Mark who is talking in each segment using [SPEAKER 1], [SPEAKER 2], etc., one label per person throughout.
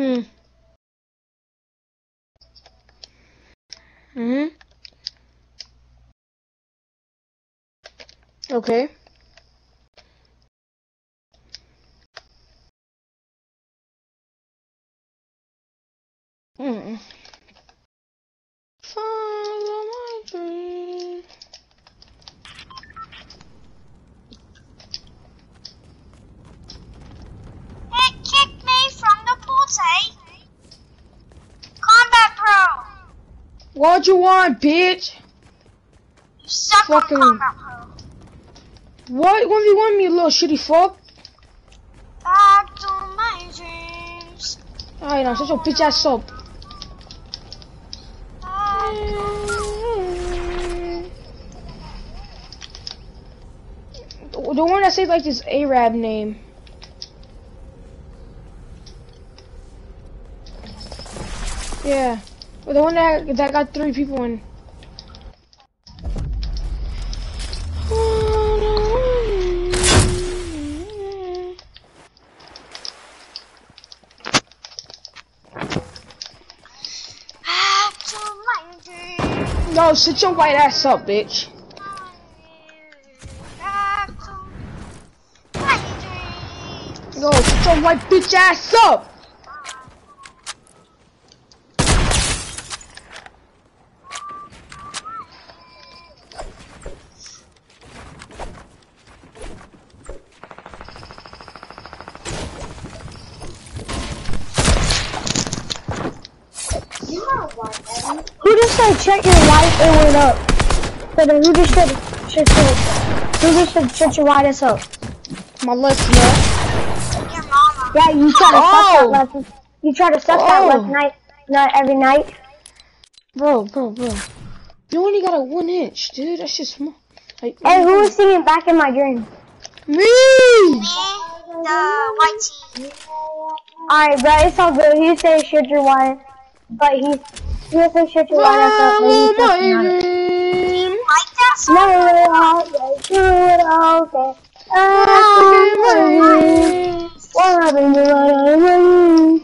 [SPEAKER 1] Hmm. Hmm. Okay. Follow my dream.
[SPEAKER 2] It kicked me from the party. Combat Pro.
[SPEAKER 1] What you want, bitch?
[SPEAKER 2] You suck
[SPEAKER 1] Fucking-
[SPEAKER 2] Pro.
[SPEAKER 1] What? do you want me, you little shitty fuck.
[SPEAKER 2] Back to my dreams.
[SPEAKER 1] Alright, now shut your bitch ass up. The the one that says like this Arab name. Yeah. The one that that got three people in. Yo, sit your white ass up, bitch. Yo, sit your white bitch ass up.
[SPEAKER 3] Who just said check your white and went up? So then who just said shut your who just said shut your white ass up?
[SPEAKER 1] My listener.
[SPEAKER 2] Your mama.
[SPEAKER 3] Yeah, you try to suck
[SPEAKER 1] Oh.
[SPEAKER 3] that last you try to suck that
[SPEAKER 1] Oh.
[SPEAKER 3] last oh! night not every night.
[SPEAKER 1] Bro, bro, bro. You only got a one inch, dude. That's just small. Like,
[SPEAKER 3] Hey, who mm. was singing back in my dream?
[SPEAKER 1] me?
[SPEAKER 2] Me, the white.
[SPEAKER 3] Alright, bro, it's all good. He said shut your white but he he said shut your white ass up but
[SPEAKER 1] Follow my dream.
[SPEAKER 2] Like that song?
[SPEAKER 3] No, no, no, no, do it all, okay.
[SPEAKER 1] Follow my dream.
[SPEAKER 3] What happened to what I want?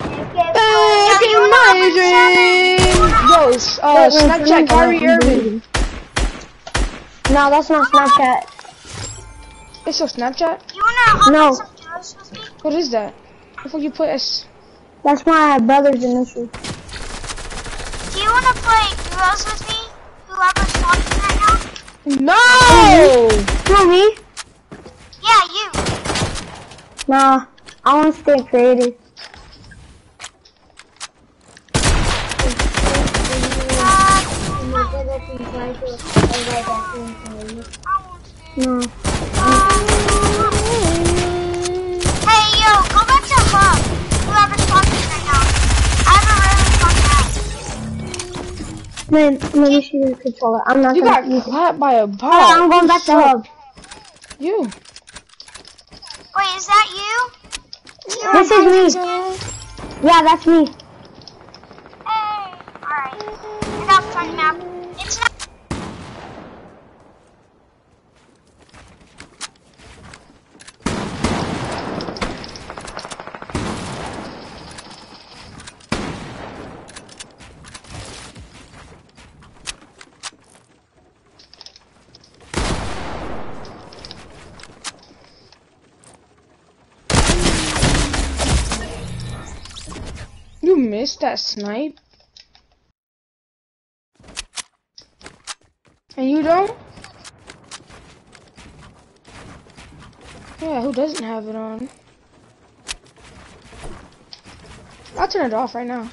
[SPEAKER 1] Back in my dream. Yo, uh, Snapchat, Kyrie Irving.
[SPEAKER 3] No, that's not Snapchat.
[SPEAKER 1] It's your Snapchat?
[SPEAKER 2] You wanna hop
[SPEAKER 3] No.
[SPEAKER 2] in some duos with me?
[SPEAKER 1] What is that? What fuck you put S?
[SPEAKER 3] That's my brother's initial.
[SPEAKER 2] Do you wanna play duos with me? Whoever's talking right now?
[SPEAKER 1] No!
[SPEAKER 3] No, me?
[SPEAKER 2] Yeah, you.
[SPEAKER 3] Nah, I want to stay creative. Uh, no.
[SPEAKER 2] Hey, yo, go back to hub. Fun
[SPEAKER 3] Man, let me see the controller. I'm not
[SPEAKER 1] You
[SPEAKER 3] gonna
[SPEAKER 1] got
[SPEAKER 3] use it.
[SPEAKER 1] by a
[SPEAKER 3] Alright,
[SPEAKER 1] ball.
[SPEAKER 3] I'm going back to hub.
[SPEAKER 1] You.
[SPEAKER 2] Wait, is that you?
[SPEAKER 3] This is me. Yeah, that's me.
[SPEAKER 2] Hey, alright. I got fun map. It's not.
[SPEAKER 1] Missed that snipe. And you don't? Yeah, who doesn't have it on? I'll turn it off right now.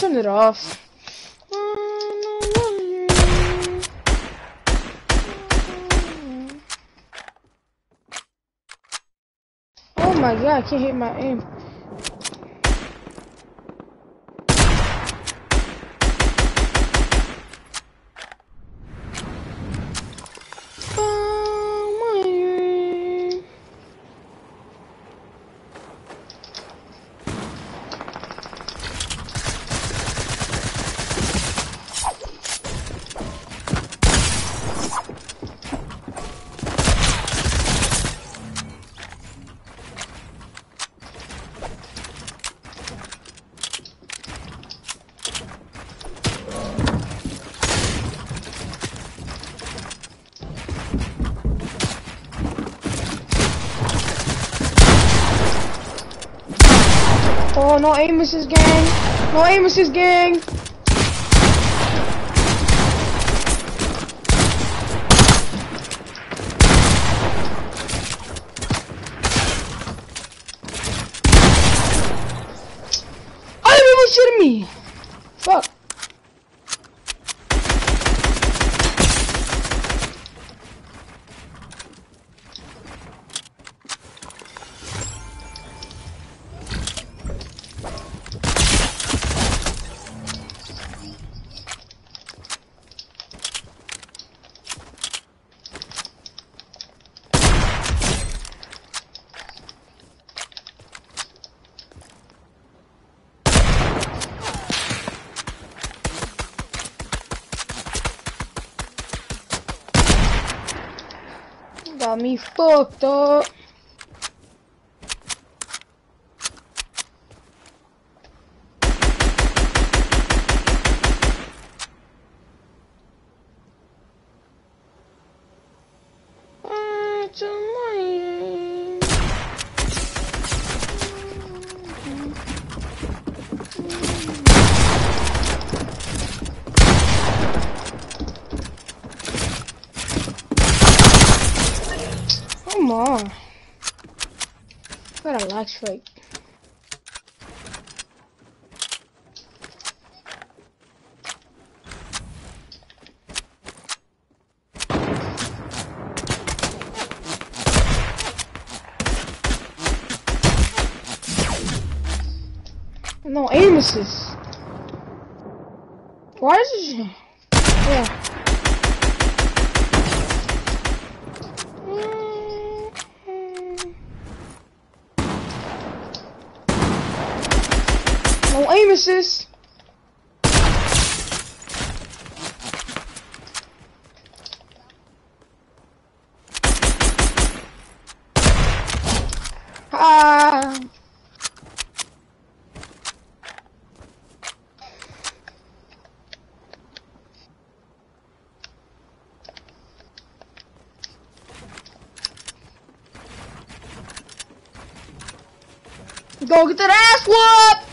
[SPEAKER 1] I turned it off. Oh my god, I can't hit my aim. no aim assist gang. No aim assist gang. adoptó like Go get that ass whoop!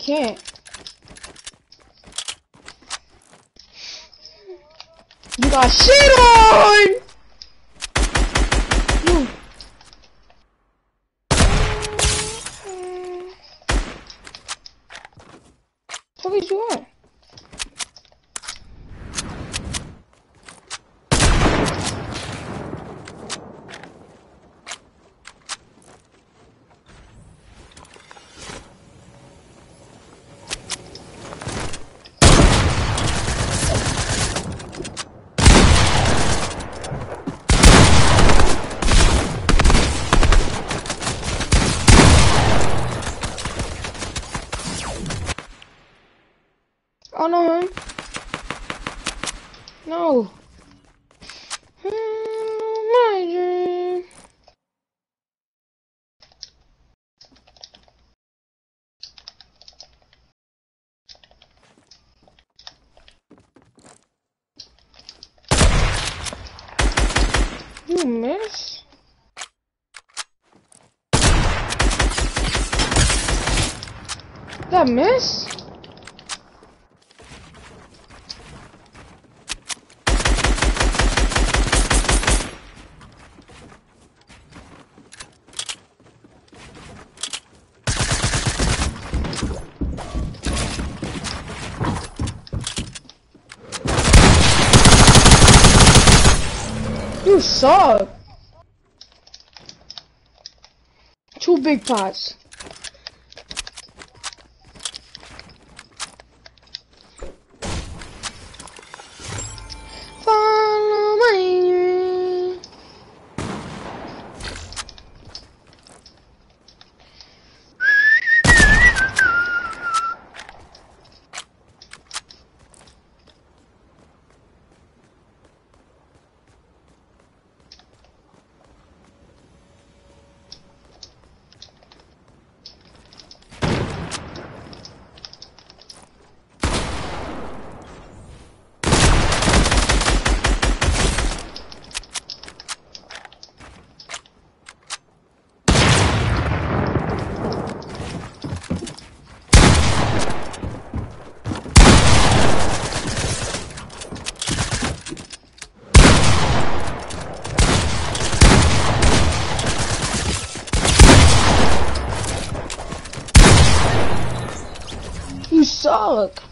[SPEAKER 1] Can't. You got shit on! You. Fuck is you on? Oh no. No. My dream. You miss? Miss? You suck. Two big pots. Suck.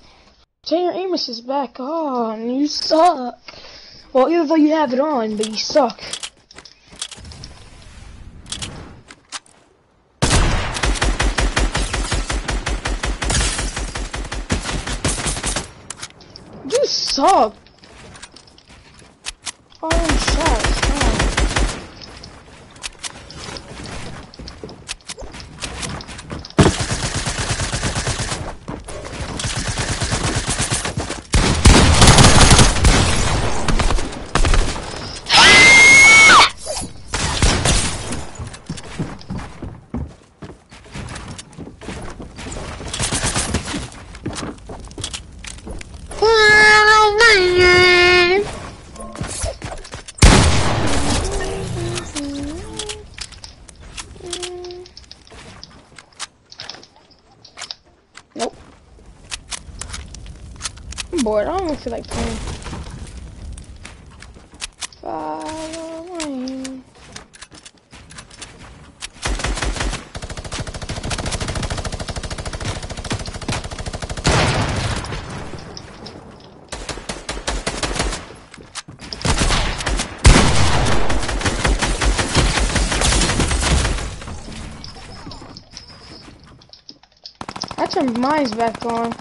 [SPEAKER 1] Your aim assist back on. You suck. Well, even though you have it on, but you suck. You suck. Oh, shots. Oh. Nope. I'm like playing. Following. I turned mine's back on.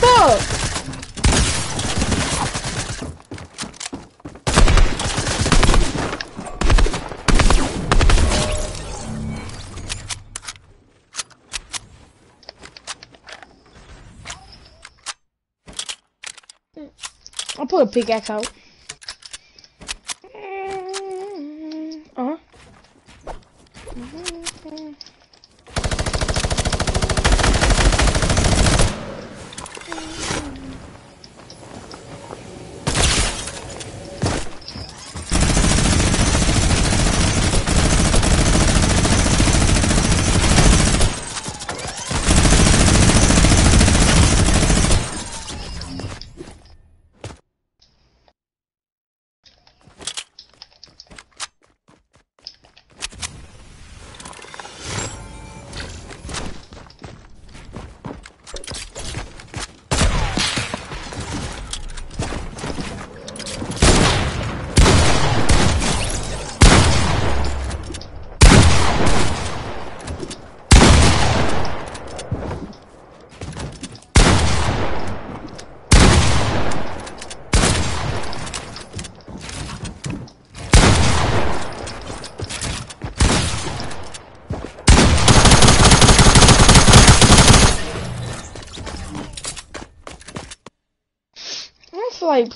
[SPEAKER 1] Fuck! I'll put a pickaxe out. Uh huh.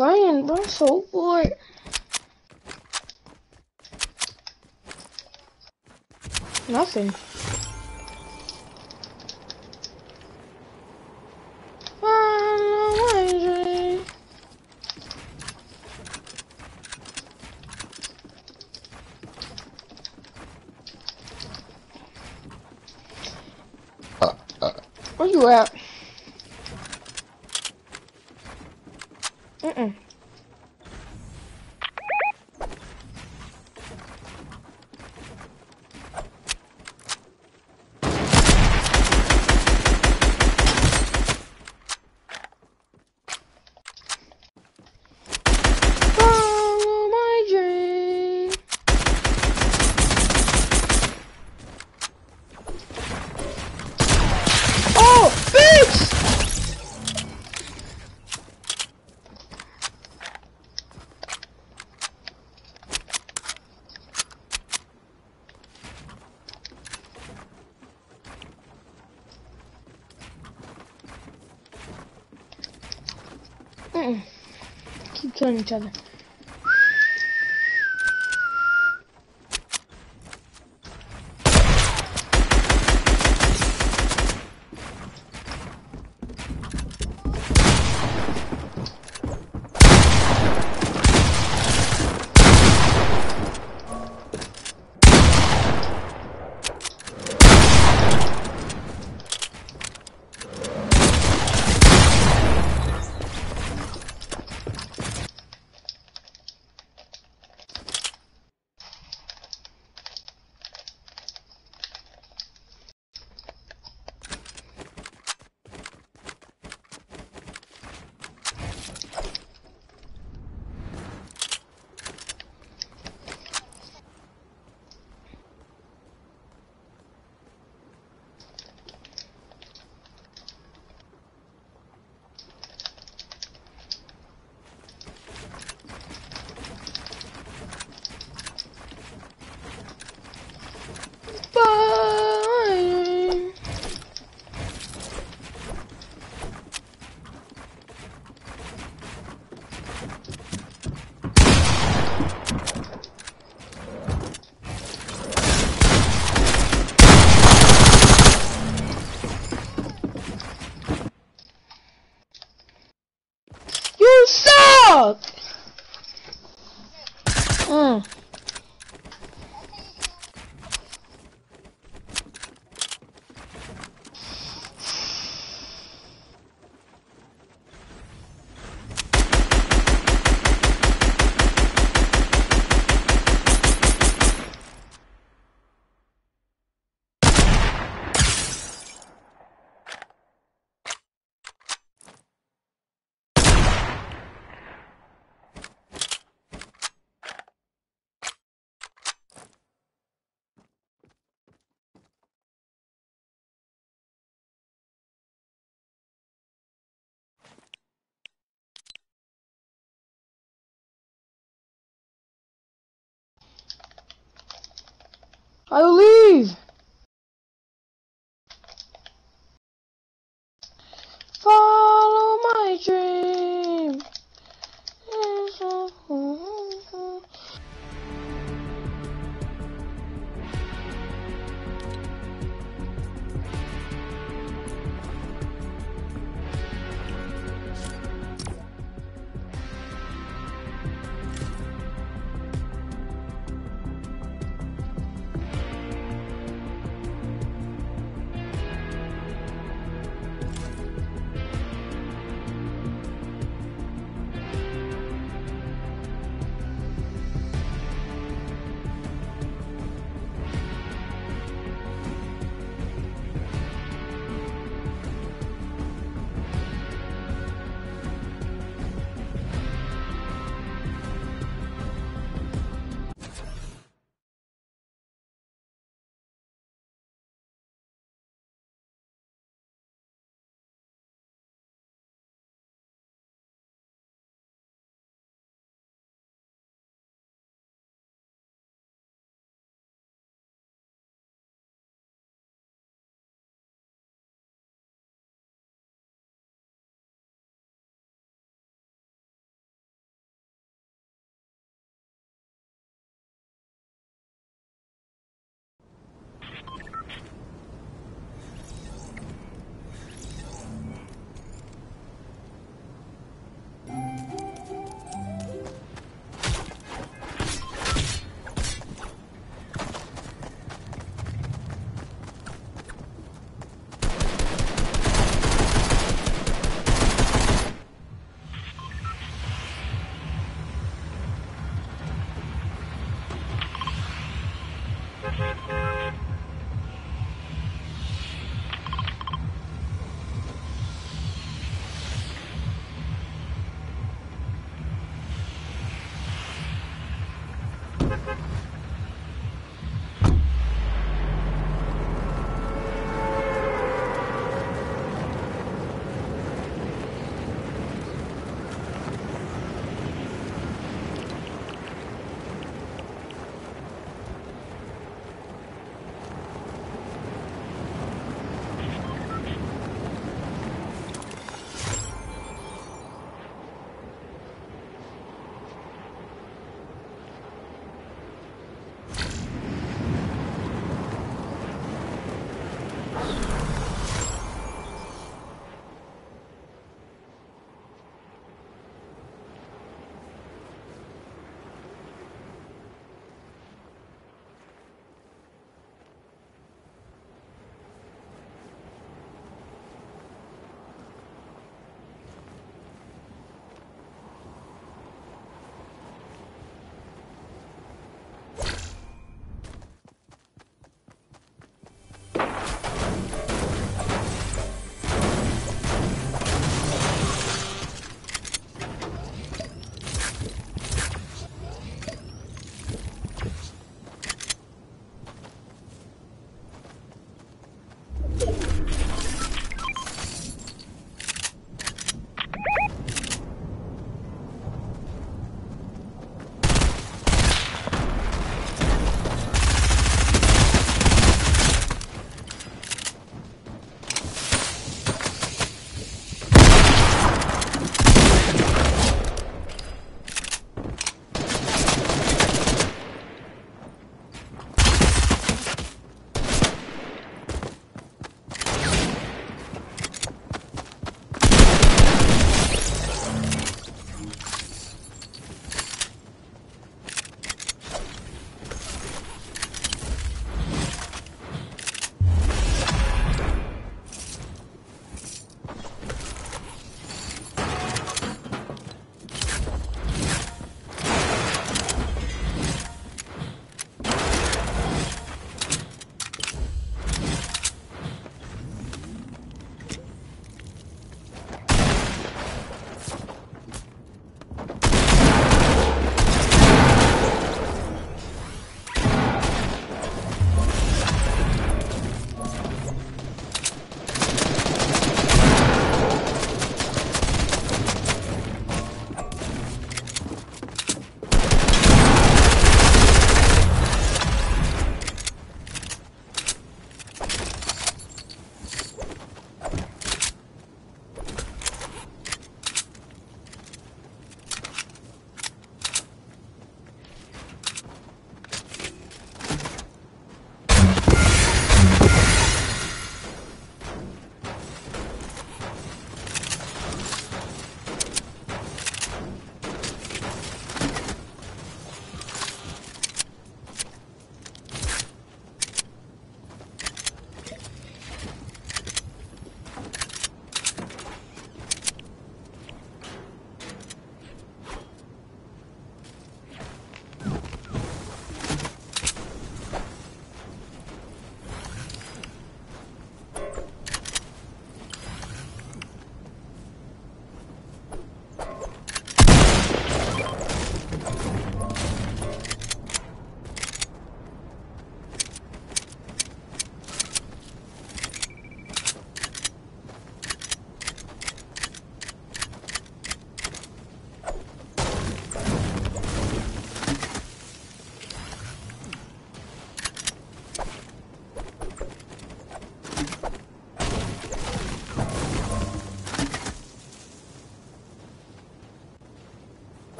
[SPEAKER 1] Playing, bro. So bored. Nothing.
[SPEAKER 4] Tony.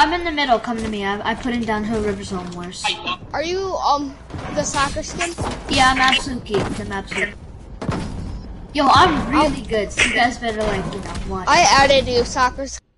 [SPEAKER 5] I'm in the middle. Come to me. I, I put in downhill River Zone Wars.
[SPEAKER 4] Are you um the soccer skin?
[SPEAKER 5] Yeah, I'm absolute geek. I'm absolute. Yo, I'm really good. So you guys better like you know watch.
[SPEAKER 4] I added you soccer skin.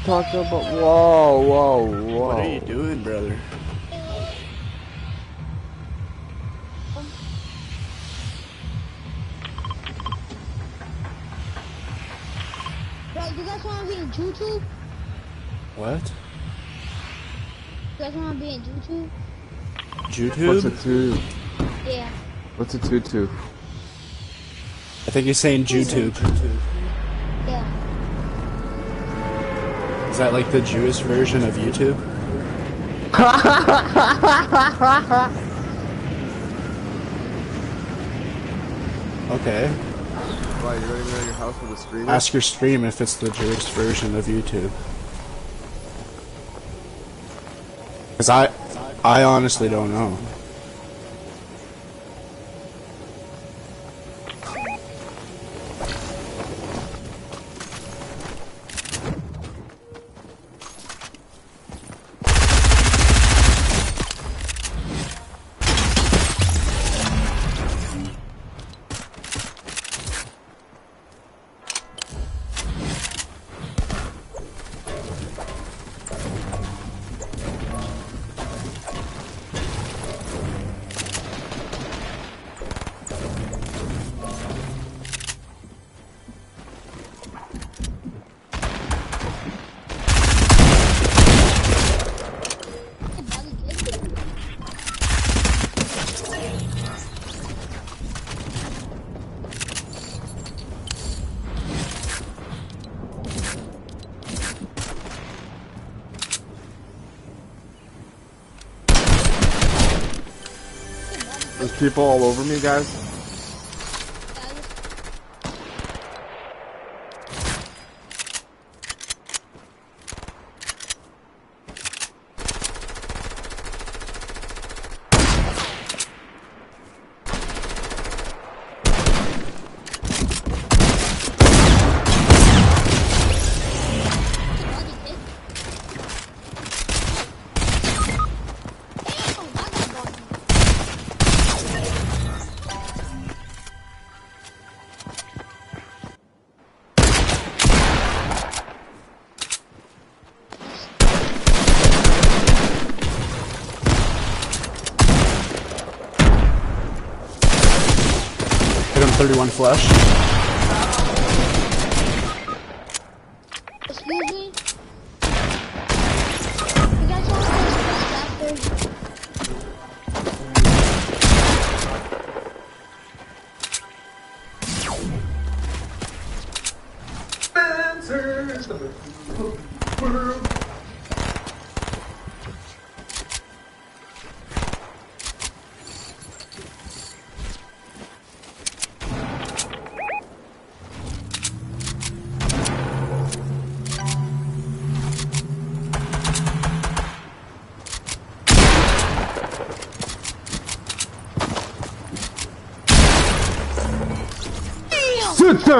[SPEAKER 6] Talking about? Whoa, whoa, whoa.
[SPEAKER 7] What are you doing, brother?
[SPEAKER 2] Bro, you guys want to be in YouTube?
[SPEAKER 7] What?
[SPEAKER 2] You guys want to be in YouTube?
[SPEAKER 7] YouTube?
[SPEAKER 6] What's a two?
[SPEAKER 2] Yeah.
[SPEAKER 6] What's a tutu?
[SPEAKER 7] I think you're saying YouTube.
[SPEAKER 2] Yeah.
[SPEAKER 7] Is that like the Jewish version of YouTube? Okay.
[SPEAKER 6] Why, you don't even know your house with a stream?
[SPEAKER 7] Ask your stream if it's the Jewish version of YouTube. Cause I, I honestly don't know.
[SPEAKER 6] People all over me, guys.
[SPEAKER 7] 31 flush.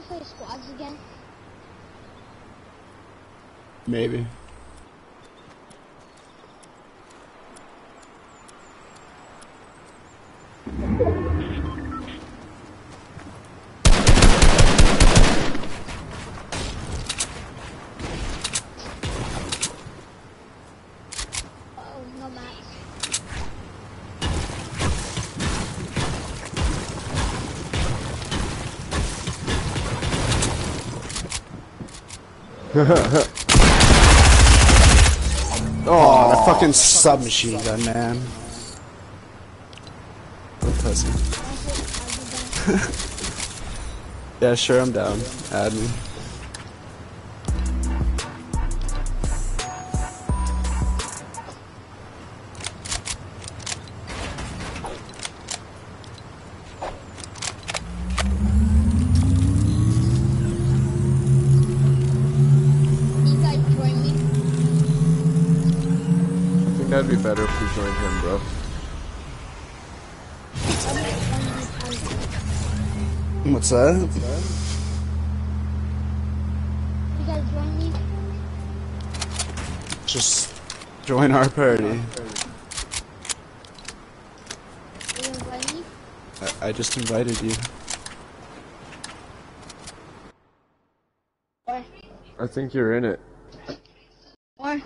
[SPEAKER 2] to play squads again?
[SPEAKER 7] Maybe. Oh, the fucking submachine gun, man. Pussy. yeah, sure, I'm down. Add me. What's that?
[SPEAKER 2] You guys join me.
[SPEAKER 7] Just join our party.
[SPEAKER 2] You invite me.
[SPEAKER 7] I, I just invited you.
[SPEAKER 2] Or,
[SPEAKER 6] I think you're in it.
[SPEAKER 2] or.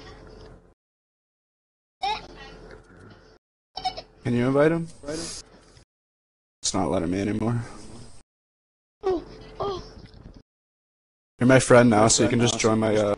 [SPEAKER 7] Can you invite him? It's not letting me anymore.
[SPEAKER 2] Oh, oh.
[SPEAKER 7] You're my friend now, so you can just join my, uh...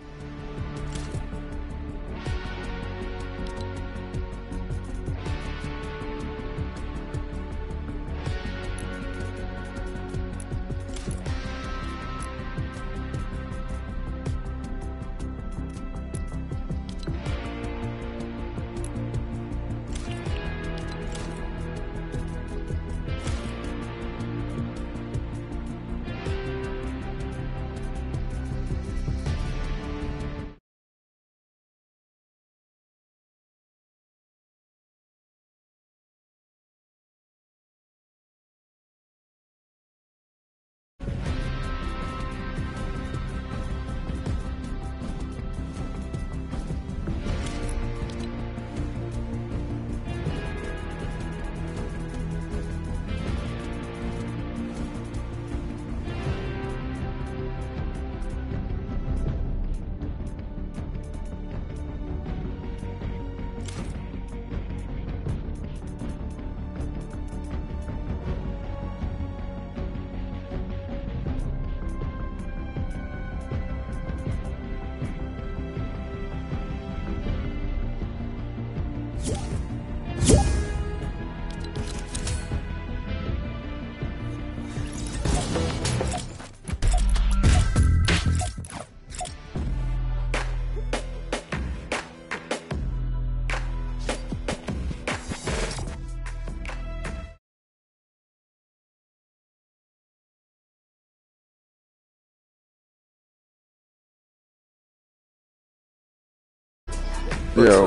[SPEAKER 6] Yo.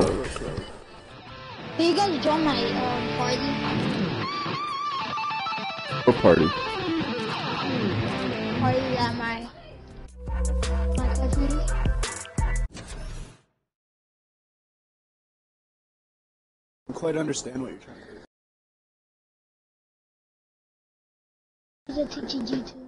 [SPEAKER 2] Will you guys join my um, party?
[SPEAKER 6] What party?
[SPEAKER 2] Party at my my cousin.
[SPEAKER 7] I don't quite understand what you're trying to do.
[SPEAKER 2] He's a TTG too.